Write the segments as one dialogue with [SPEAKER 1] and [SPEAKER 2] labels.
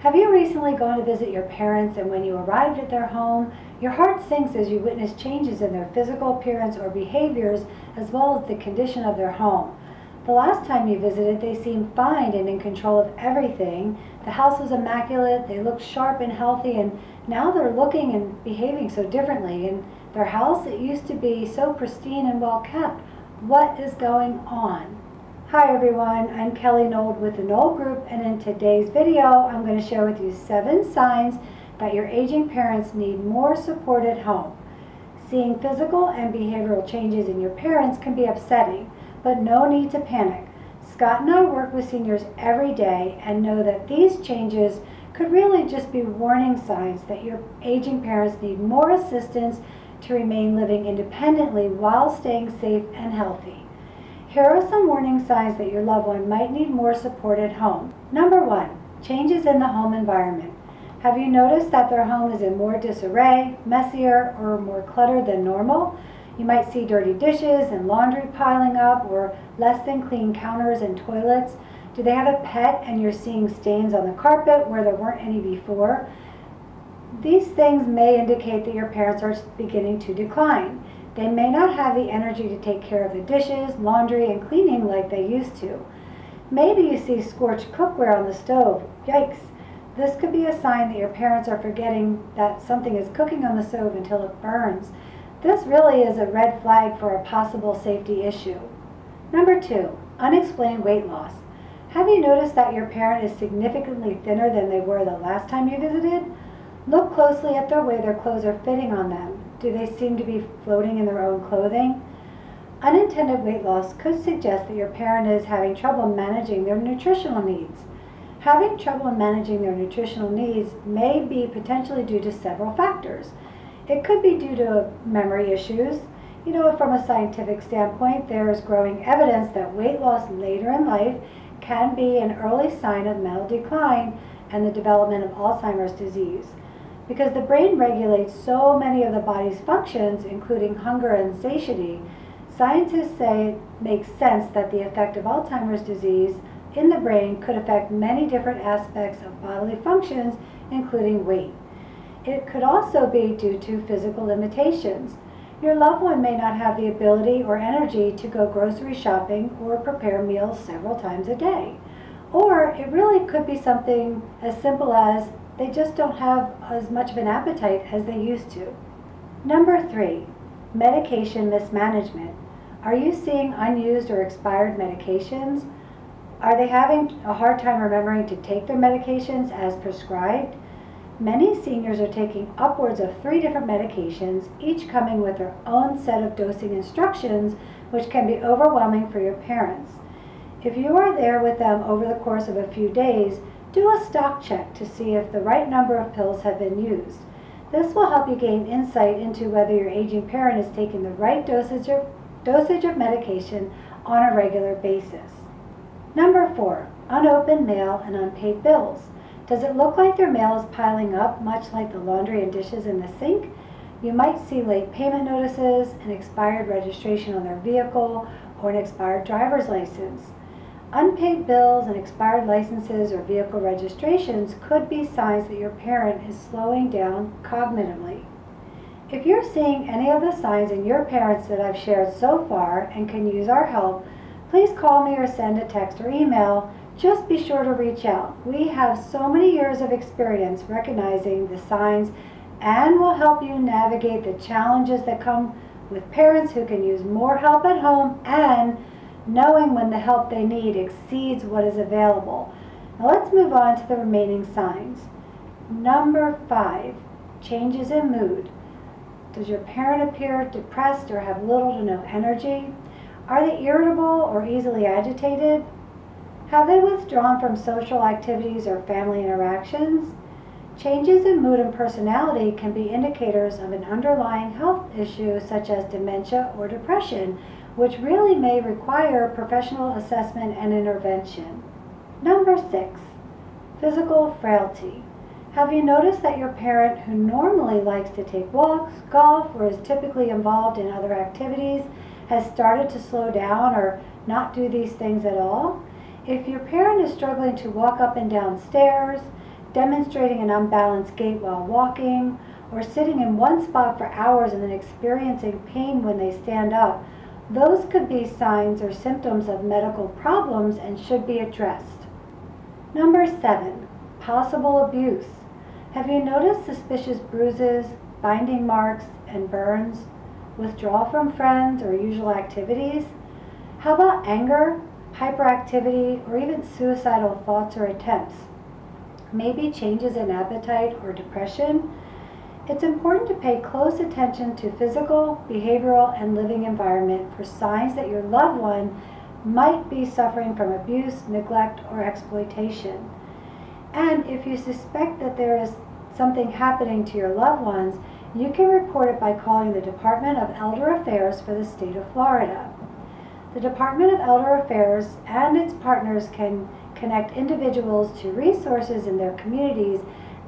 [SPEAKER 1] Have you recently gone to visit your parents and when you arrived at their home, your heart sinks as you witness changes in their physical appearance or behaviors as well as the condition of their home? The last time you visited, they seemed fine and in control of everything. The house was immaculate, they looked sharp and healthy, and now they're looking and behaving so differently. In their house, it used to be so pristine and well kept. What is going on? Hi everyone, I'm Kelli Nold with the Nold Group, and in today's video, I'm going to share with you seven signs that your aging parents need more support at home. Seeing physical and behavioral changes in your parents can be upsetting but no need to panic. Scott and I work with seniors every day and know that these changes could really just be warning signs that your aging parents need more assistance to remain living independently while staying safe and healthy. Here are some warning signs that your loved one might need more support at home. Number one, changes in the home environment. Have you noticed that their home is in more disarray, messier, or more cluttered than normal? You might see dirty dishes and laundry piling up or less than clean counters and toilets. Do they have a pet and you're seeing stains on the carpet where there weren't any before? These things may indicate that your parents are beginning to decline. They may not have the energy to take care of the dishes, laundry, and cleaning like they used to. Maybe you see scorched cookware on the stove. Yikes! This could be a sign that your parents are forgetting that something is cooking on the stove until it burns. This really is a red flag for a possible safety issue. Number two, unexplained weight loss. Have you noticed that your parent is significantly thinner than they were the last time you visited? Look closely at the way their clothes are fitting on them. Do they seem to be floating in their own clothing? Unintended weight loss could suggest that your parent is having trouble managing their nutritional needs. Having trouble managing their nutritional needs may be potentially due to several factors. It could be due to memory issues. You know, from a scientific standpoint, there is growing evidence that weight loss later in life can be an early sign of mental decline and the development of Alzheimer's disease. Because the brain regulates so many of the body's functions, including hunger and satiety, scientists say it makes sense that the effect of Alzheimer's disease in the brain could affect many different aspects of bodily functions, including weight. It could also be due to physical limitations. Your loved one may not have the ability or energy to go grocery shopping or prepare meals several times a day. Or it really could be something as simple as they just don't have as much of an appetite as they used to. Number three, medication mismanagement. Are you seeing unused or expired medications? Are they having a hard time remembering to take their medications as prescribed? Many seniors are taking upwards of three different medications, each coming with their own set of dosing instructions, which can be overwhelming for your parents. If you are there with them over the course of a few days, do a stock check to see if the right number of pills have been used. This will help you gain insight into whether your aging parent is taking the right dosage of, dosage of medication on a regular basis. Number four, unopened mail and unpaid bills. Does it look like their mail is piling up, much like the laundry and dishes in the sink? You might see late payment notices, an expired registration on their vehicle, or an expired driver's license. Unpaid bills and expired licenses or vehicle registrations could be signs that your parent is slowing down cognitively. If you're seeing any of the signs in your parents that I've shared so far and can use our help, please call me or send a text or email just be sure to reach out. We have so many years of experience recognizing the signs and will help you navigate the challenges that come with parents who can use more help at home and knowing when the help they need exceeds what is available. Now let's move on to the remaining signs. Number five, changes in mood. Does your parent appear depressed or have little to no energy? Are they irritable or easily agitated? Have they withdrawn from social activities or family interactions? Changes in mood and personality can be indicators of an underlying health issue such as dementia or depression, which really may require professional assessment and intervention. Number six, physical frailty. Have you noticed that your parent who normally likes to take walks, golf, or is typically involved in other activities has started to slow down or not do these things at all? If your parent is struggling to walk up and down stairs, demonstrating an unbalanced gait while walking, or sitting in one spot for hours and then experiencing pain when they stand up, those could be signs or symptoms of medical problems and should be addressed. Number seven, possible abuse. Have you noticed suspicious bruises, binding marks, and burns, withdrawal from friends or usual activities? How about anger, hyperactivity, or even suicidal thoughts or attempts? Maybe changes in appetite or depression? It's important to pay close attention to physical, behavioral, and living environment for signs that your loved one might be suffering from abuse, neglect, or exploitation. And if you suspect that there is something happening to your loved ones, you can report it by calling the Department of Elder Affairs for the state of Florida. The Department of Elder Affairs and its partners can connect individuals to resources in their communities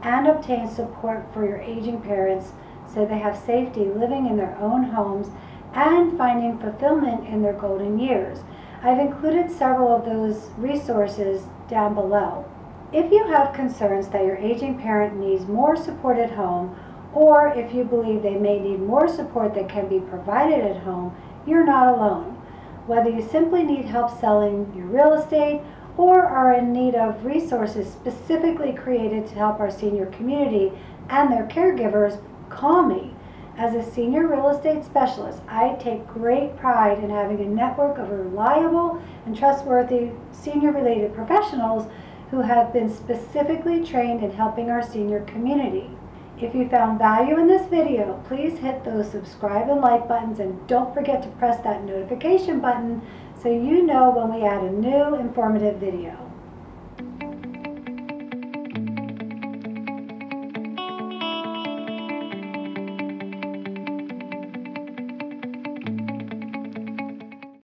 [SPEAKER 1] and obtain support for your aging parents so they have safety living in their own homes and finding fulfillment in their golden years. I've included several of those resources down below. If you have concerns that your aging parent needs more support at home, or if you believe they may need more support that can be provided at home, you're not alone. Whether you simply need help selling your real estate or are in need of resources specifically created to help our senior community and their caregivers, call me. As a senior real estate specialist, I take great pride in having a network of reliable and trustworthy senior related professionals who have been specifically trained in helping our senior community. If you found value in this video, please hit those subscribe and like buttons and don't forget to press that notification button so you know when we add a new informative video.